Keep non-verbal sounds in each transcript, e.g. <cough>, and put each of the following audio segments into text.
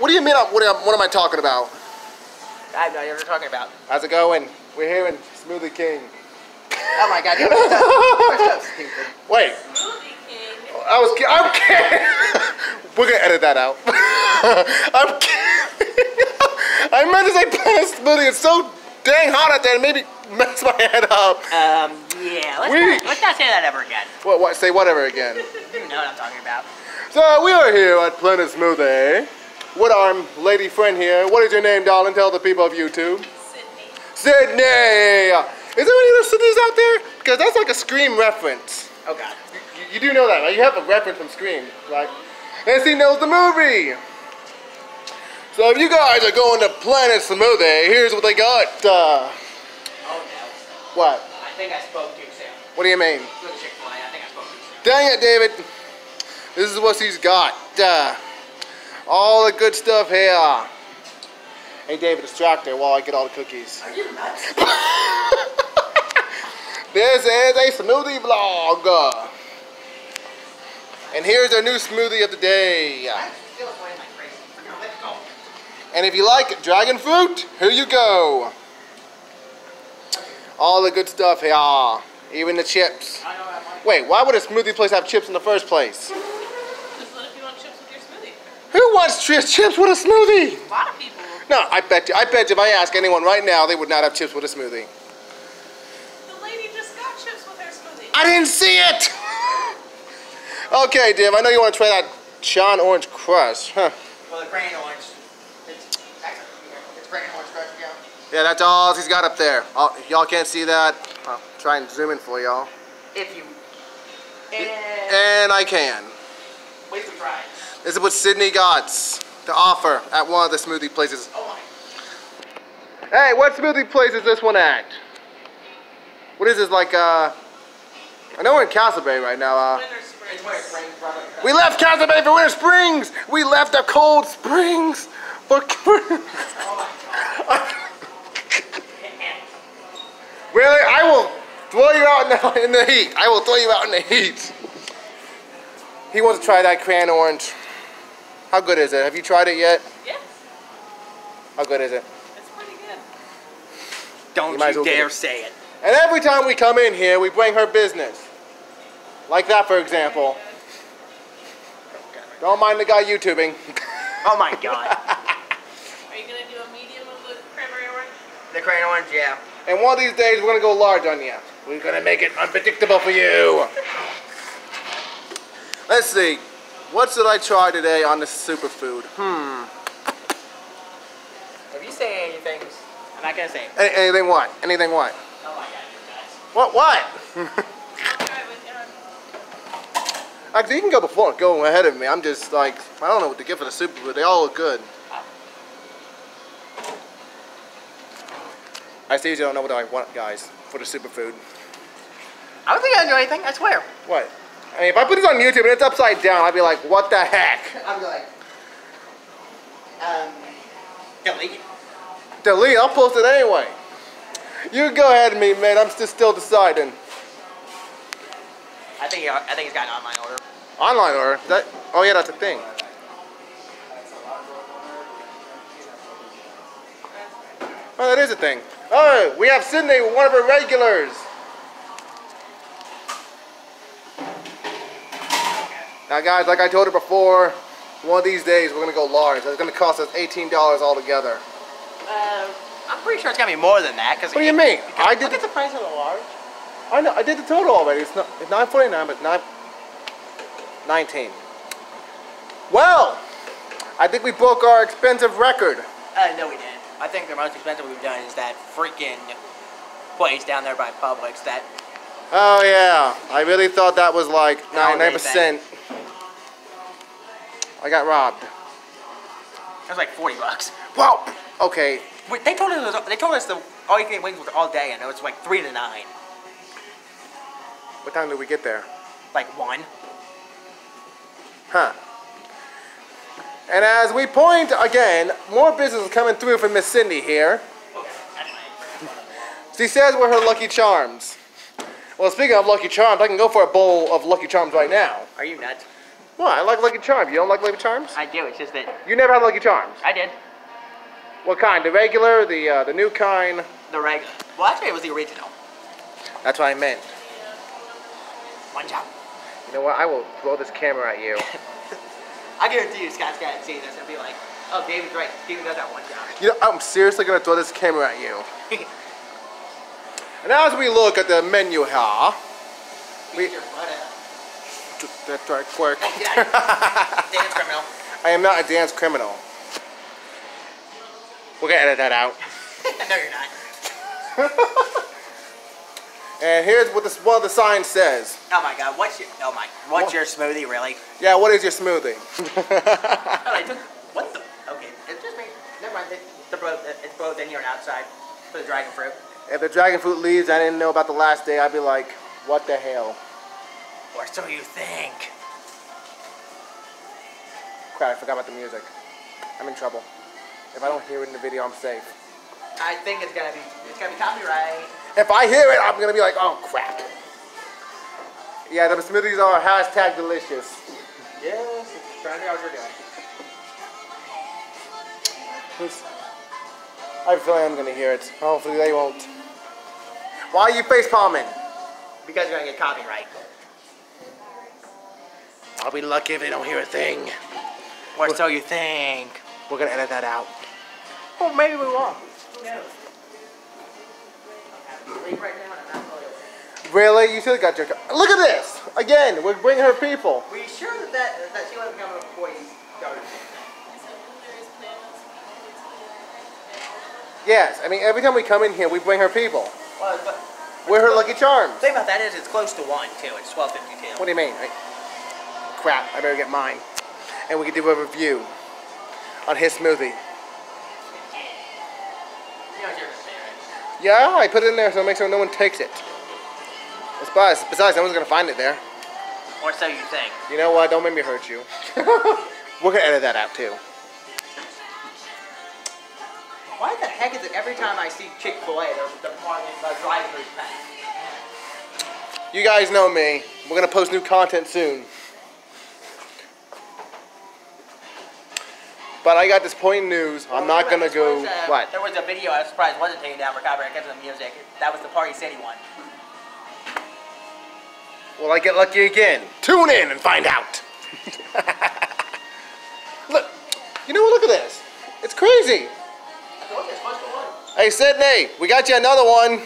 What do you mean? I'm- What am, what am I talking about? I have no idea what you're talking about. How's it going? We're here in Smoothie King. Oh my god, you're so, stupid. <laughs> Wait, Smoothie King. I was. I'm kidding. <laughs> We're gonna edit that out. <laughs> I'm kidding. I meant to say Planet Smoothie. It's so dang hot out there. It made me mess my head up. Um, yeah, let's, We- not, let's not say that ever again. What? What? Say whatever again. You know what I'm talking about. So we are here at Planet Smoothie with our lady friend here. What is your name, darling? Tell the people of YouTube. Sydney. Sydney. Is there any other Sydneys out there? Because that's like a Scream reference. Oh god. You, you do know that, right? You have a reference from Scream, right? And she knows the movie. So if you guys are going to Planet Smoothie, here's what they got. Uh, Oh no. what? I think I spoke too soon. What do you mean? Good Chick-fil-A, I think I spoke too soon. Dang it, David. This is what she's got. Uh, all the good stuff here. Hey, David, distract her while I get all the cookies. Are you nuts? <laughs> This is a smoothie vlog. And here's our new smoothie of the day. I'm still playing crazy. No, let's go. And if you like dragon fruit, here you go. All the good stuff here. Even the chips. I know that one. Wait, why would a smoothie place have chips in the first place? <laughs> Just what if you want chips with your smoothie? Who wants tri- chips with a smoothie? A lot of people. No, I bet you. I bet you if I ask anyone right now, they would not have chips with a smoothie. The lady just got chips with her smoothie. I didn't see it. okay, Div. I know you want to try that Sean Orange Crush, huh? Well, the grain orange. It's, actually, it's grain orange crush, yeah. Yeah, that's all he's got up there. Y'all can't see that. I'll try and zoom in for y'all. If you. And. And I can. Wait for try. This is what Sydney got to offer at one of the smoothie places. Oh my. Hey, what smoothie place is this one at? What is this, like, uh... I know we're in Casselberry right now, uh... Winter It's Springs. where it's grain brother. We left Casselberry for Winter Springs! We left the cold springs for... Oh my god. really? I will throw you out in the, in the heat. I will throw you out in the heat. He wants to try that crayon orange. How good is it? Have you tried it yet? Yes, How good is it? it's pretty good. Don't You you well dare it. say it. And every time we come in here, we bring her business. Like that, for example. Don't mind the guy YouTubing. Oh my god. <laughs> Are you gonna do a medium of the cranberry orange? the grain orange, yeah. And one of these days, we're gonna go large on you. We're gonna make it unpredictable for you. <laughs> Let's see. What should I try today on this superfood? Hmm. If you say anything, I'm not gonna say it. Any, anything what? Anything what? Oh my god. What? What? I'll try with you. Actually, you can go before, go ahead of me. I'm just like, I don't know what to get for the superfood. They all look good. I seriously don't know what I want, guys, for the superfood. I don't think I do anything, I swear. What? I mean, if I put this on YouTube and it's upside down, I'd be like, what the heck? I'll be like, um, delete. Delete, I'll post it anyway. You go ahead of me, man. I'm just still deciding. I think I think it's got an online order. Online order? That, oh yeah, that's a thing. Oh, that is a thing. Oh, we have Sydney, one of our regulars. Now, guys, like I told her before, one of these days we're gonna go large. It's gonna cost us $18 altogether. Uh, I'm pretty sure it's gonna be more than that. Cause What do you mean? I did Look at the price of the large. I know. I did the total already. It's not. It's nine forty nine, but it's nine. Nineteen. Well, I think we broke our expensive record. Uh, no, we didn't. I think the most expensive we've done is that freaking place down there by Publix. That Oh yeah, I really thought that was like No, ninety nine they percent. I got robbed. it was like forty bucks. Well, okay. Wait, they told us they told us the all you can eat wings was all day, and it was like three to nine, What time did we get there? like one. Huh. And as we point again, more business is coming through from Miss Cindy here. <laughs> She says we're her Lucky Charms. Well, speaking of Lucky Charms, I can go for a bowl of Lucky Charms right now. Are you nuts? What? I like Lucky Charms. You don't like Lucky Charms? I do. It's just that You never had Lucky Charms. I did What kind? The regular, the uh, the new kind? the regular. Well, actually, it was the original. That's what I meant. One job. You know what? I will throw this camera at you. <laughs> I guarantee you, Scott's gonna see this and be like, "Oh, David's right. Steven does that one job." You know, I'm seriously gonna throw this camera at you. <laughs> And as we look at the menu here, we Beat your butt up. that's right, quick. Get out. Dance criminal. <laughs> I am not a dance criminal. We're gonna edit that out. <laughs> no, you're not. <laughs> And here's what this what the sign says. Oh my God, what's your? Oh my, what's What? your smoothie really? Yeah, what is your smoothie? Oh, I took what the? Okay, it's just me. Never mind. Both. It's both in here and outside for the dragon fruit. if the dragon fruit leaves, I didn't know about the last day. I'd be like, what the hell? Or so you think. Crap, I forgot about the music. I'm in trouble. If I don't hear it in the video, I'm safe. I think it's gonna be. It's gonna be copyright. If I hear it, I'm gonna be like, oh crap. Yeah, the smoothies are hashtag delicious. Yes. Trying to out doing. Who's- I feel feeling I'm gonna hear it. Hopefully they won't. Why are you face palming? Because you're gonna get copyright. I'll be lucky if they don't hear a thing. Or so you think. We're gonna edit that out. Well, maybe we won't. Who knows? Leave right now and I'm not loyal. Really? You should have got your. Look at this! Again, we're bringing her people. Were you sure that that, that she wasn't become a boy garden? Yes, I mean, every time we come in here, we bring her people. Well, but We're her lucky charms. the thing about that is it's close to one too. It's twelve fifty two. What do you mean? I- crap, I better get mine. And we can do a review on his smoothie. You know what you're gonna say, right? Yeah, I put it in there so make sure no one takes it. Besides, besides, no one's gonna find it there. Or so you think. You know what? Don't make me hurt you. <laughs> We're gonna edit that out too. Why the heck is it every time I see Chick Fil A, they're, they're parking the drive-through pen? You guys know me. We're gonna post new content soon. But I got disappointing news. I'm not gonna go. was, uh, What? There was a video I was surprised wasn't taken down for copyright because of the music. That was the Party City one. Will I get lucky again? Tune in and find out. <laughs> look, you know what? Look at this. It's crazy. Look, it's close to one. Hey, Sydney, we got you another one.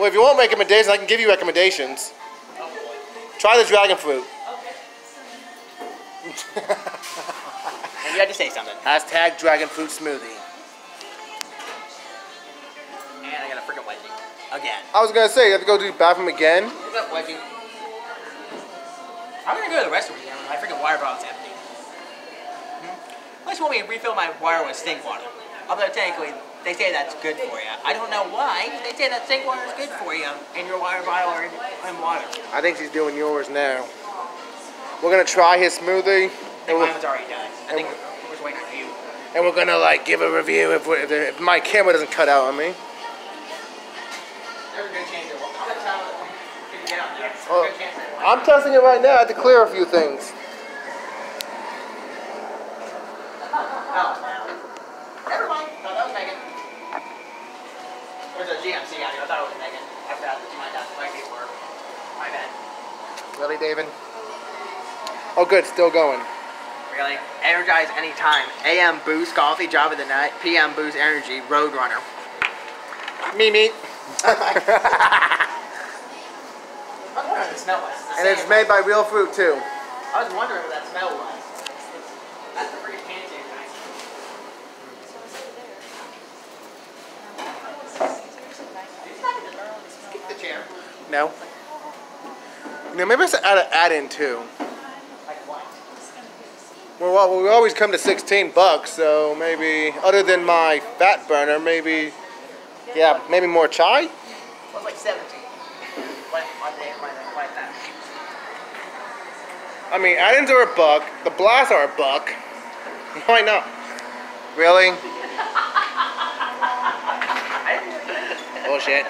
Well, if you want recommendations, I can give you recommendations. Try the dragon fruit. <laughs> And you had to say something. Hashtag dragon fruit smoothie. And I got a freaking wedgie. Again. I was gonna say, you have to go to the bathroom again. What's up, wedgie? I'm gonna go to the restroom again. My freaking water bottle's empty. Hmm? Unless you want me to refill my water with stink water. Although technically, they say that's good for you. I don't know why. They say that stink water is good for you in your water bottle or in, water. I think she's doing yours now. We're gonna try his smoothie, I and think we're, mine was already done. I think we're just waiting on you. and we're gonna like give a review if, we're, if, the- if my camera doesn't cut out on me. There's a good chance it will. How much time can you get on there? There's Oh, a good chance that it I'm testing it right now. I have to clear a few things. Oh, There's a GMC out here. I thought it was Megan. I forgot that you might have might be work. My bad. Really, David? Oh, good. Still going. Really? Energize anytime. AM boost coffee, job of the night. PM boost energy, Roadrunner. Me, me. I was <laughs> wondering what the smell was. <laughs> And it's made by real fruit too. I was wondering what that smell was. That's the freaking hand sanitizer. Skip the No. Know, maybe I should add an add-in too. Like what? Well, well, we always come to 16 bucks, so maybe other than my fat burner, maybe, yeah, maybe more chai. Was like 17. What, what day, why, why that? I mean, add-ins are a buck. The blasts are a buck. <laughs> Why not? Really? <laughs> bullshit.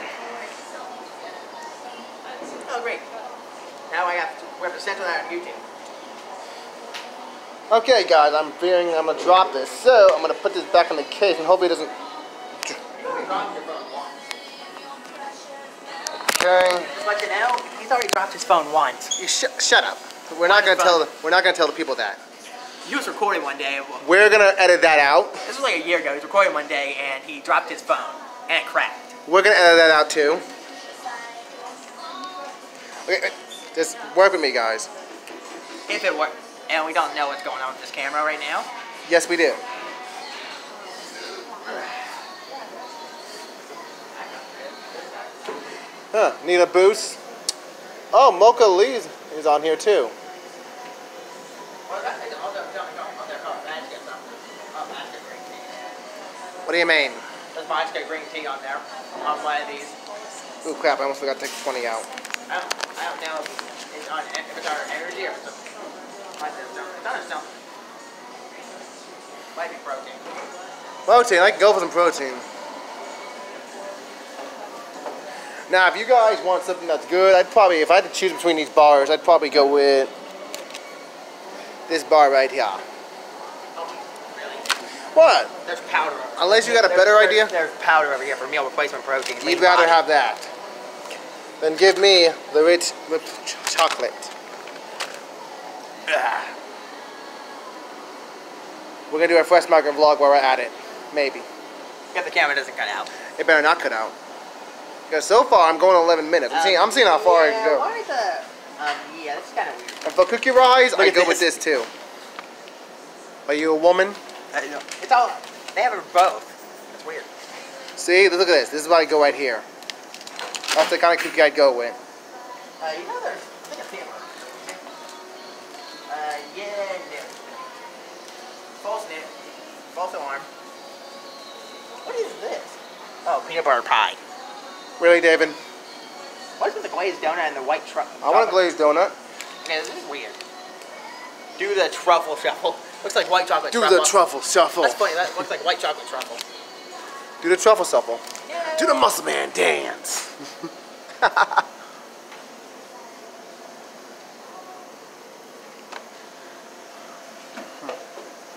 Now I have to, we have to censor that on YouTube. Okay, guys, I'm fearing I'm gonna drop this, so I'm gonna put this back in the case and hope it doesn't. Okay. Just let you know, he's already dropped his phone once. You sh shut up. We're not gonna tell the, we're not gonna tell the people that. He was recording one day. We're gonna edit that out. This was like a year ago. He was recording one day and he dropped his phone and it cracked. We're gonna edit that out too. Okay, just work with me, guys. If it worked. And we don't know what's going on with this camera right now. Yes, we do. Huh? Need a boost? Oh, Mocha Lee is on here too. What do you mean? There's vodka green tea on there. On one of these. Ooh, crap! I almost forgot to take 20 out. Don't, I don't know if it's on if it's on energy or if it's a, might be a stone. It's on a stone. Might be protein. Protein. I can go for some protein. Now, if you guys want something that's good, I'd probably, if I had to choose between these bars, I'd probably go with this bar right here. Oh, really? What? There's powder. Unless you got a There's- better there's- idea? There's powder over here for meal replacement protein. You'd rather body. have that than give me the rich whipped ch- chocolate. Ah. We're gonna do a fresh market vlog while we're at it. Maybe. If the camera doesn't cut out. It better not cut out. Because so far I'm going 11 minutes. I'm seeing, I'm seeing how far I yeah, can go. Why the? Um, yeah, that's kind of weird. And for cookie rise, Look I go with this. this too. Are you a woman? Uh, it's all. They have it both. That's weird. See, look at this. This is why I go right here. That's the kind of cookie I'd go with. Uh, you know, there's. I think I see. Uh, yeah, no. False nip. False alarm. What is this? Oh, peanut butter pie. Really, David? What's with the glazed donut and the white truffle? I want a glazed donut. Yeah, this is weird. Do the truffle shuffle. <laughs> Looks like white chocolate Do truffle. Do the truffle shuffle. That's funny. That looks like white chocolate truffle. Do the truffle shuffle. Yeah. Do the muscle man dance.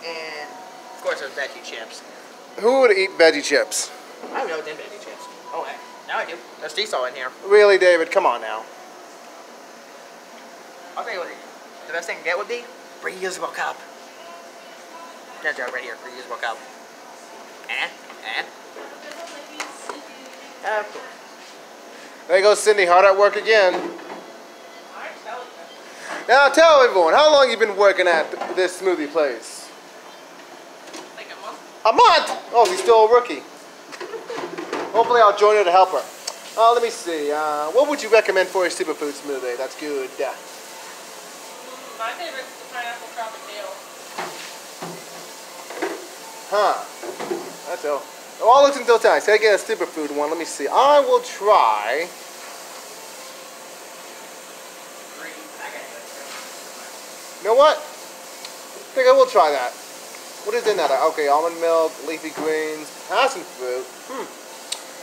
And of course, there's veggie chips. Who would eat veggie chips? I don't know what's in veggie chips. Oh, hey. Now I do. There's diesel in here. Really, David? Come on now. I'll tell you what, the best thing to get would be reusable cup. There's a right here, reusable cup. And, and, course. There goes Cindy, hard at work again. Now tell everyone, how long you been working at this smoothie place? Like a month. A month! Oh, he's still a rookie. Hopefully I'll join her to help her. Uh, let me see. Uh, what would you recommend for a superfood smoothie? That's good. Yeah. My is the pineapple frappuccino. Huh. That's all. Oh, all looks until time. So I get a superfood one. Let me see. I will try. You know what? I think I will try that. What is in that? Okay, almond milk, leafy greens, passion fruit. Hmm.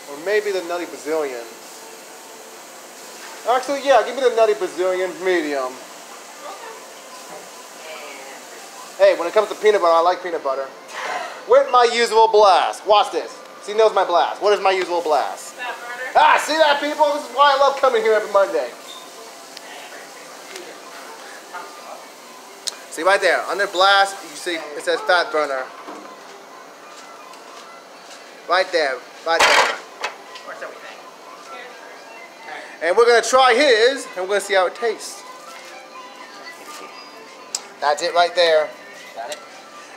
Or maybe the nutty Brazilian. Actually, yeah, give me the nutty Brazilian medium. Hey, when it comes to peanut butter, I like peanut butter. With my usual blast. Watch this. She knows my blast. What is my usual blast? Fat burner. Ah, see that, people? This is why I love coming here every Monday. See right there, under blast, you see it says fat burner. Right there, right there. Or so we think. And we're gonna try his, and we're gonna see how it tastes. That's it right there.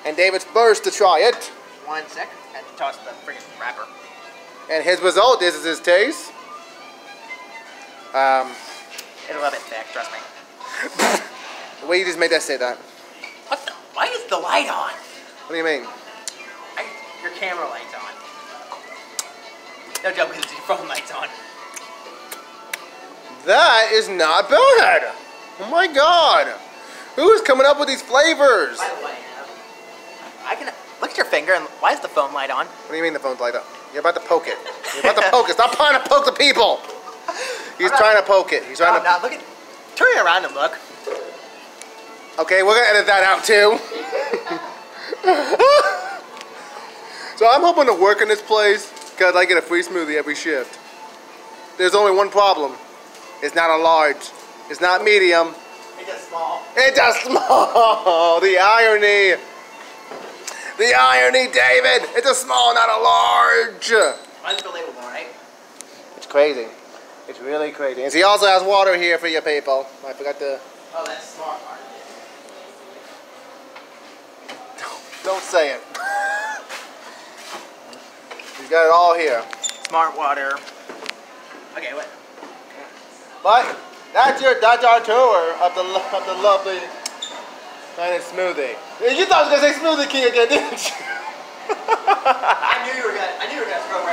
And David's first to try it. One sec. I had to toss the freaking wrapper. And his result is, is his taste. Um, It's a little bit thick, trust me. <laughs> the way you just made that say that. What the? Why is the light on? What do you mean? I, your camera light's on. No joke, because your phone light's on. That is not bad. Oh my god. Who's coming up with these flavors? I can look at your finger and why is the phone light on? What do you mean the phone's light up? You're about to poke it. You're about to poke it. Stop trying to poke the people. He's not- trying to poke it. He's trying No, to. now look at. Turn it around and look. Okay, we're gonna edit that out too. <laughs> so I'm hoping to work in this place because I get a free smoothie every shift. There's only one problem. It's not a large. It's not medium. It's just small. It's a <laughs> small. The irony. The irony, David. It's a small, not a large. Mine's the label right? It's crazy. It's really crazy. And he also has water here for your people. I forgot to. Oh, that's smart part. <laughs> Don't say it. He's got it all here. Smart water. Okay, what? But that's your that's our tour of the of the lovely Planet Smoothie. You thought I was gonna say Smoothie King again, didn't you? I knew you were gonna. I knew you were gonna throw right